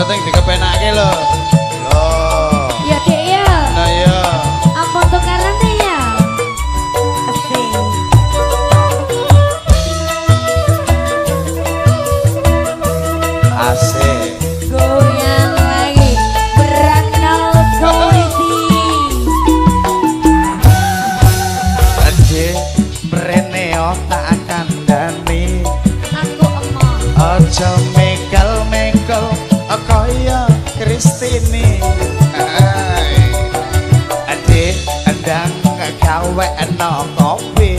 penting dikepenake lho. Anh đi anh đang khao vẽ nó có vì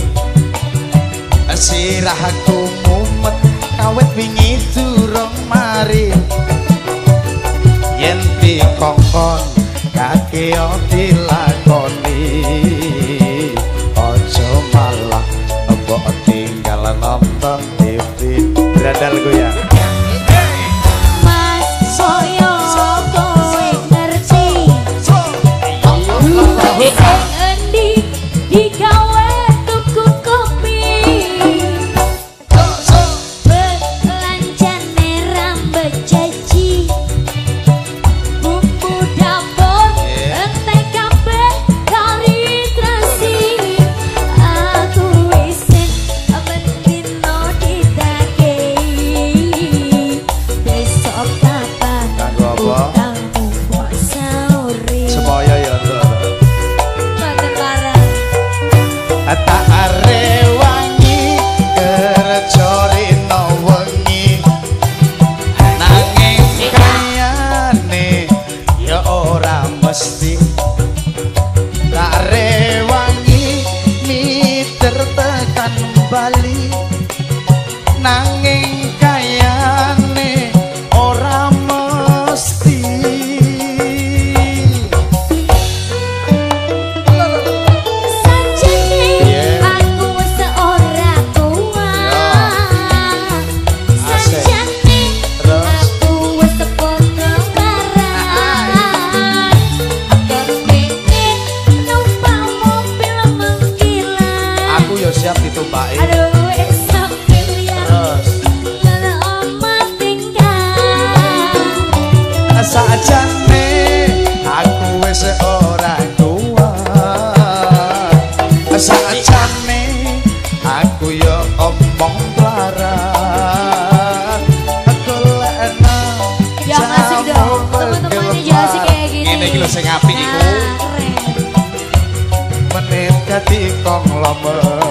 Anh sẽ ra cô mô mất Khao vẽ vì nghĩ thư rộng mà đi Yên Ojo malah Bộ tinggal nonton TV Dadal lagu ya. bali. Nanging kayang sing apik iku. Menit dadi kong lomer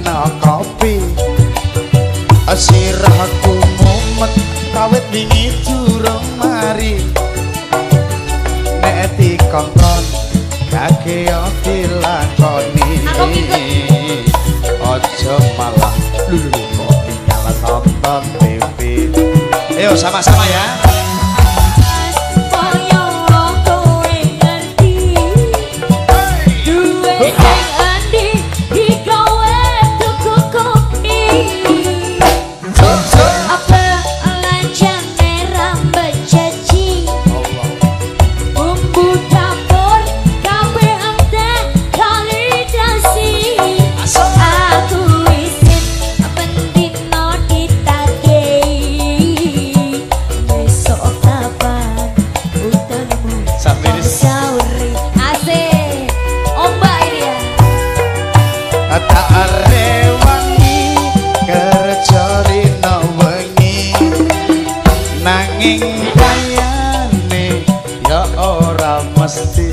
kongkon kake opi aja malah lulu kopi nyala tonton pipi ayo sama-sama ya. nanging bayane ya ora mesti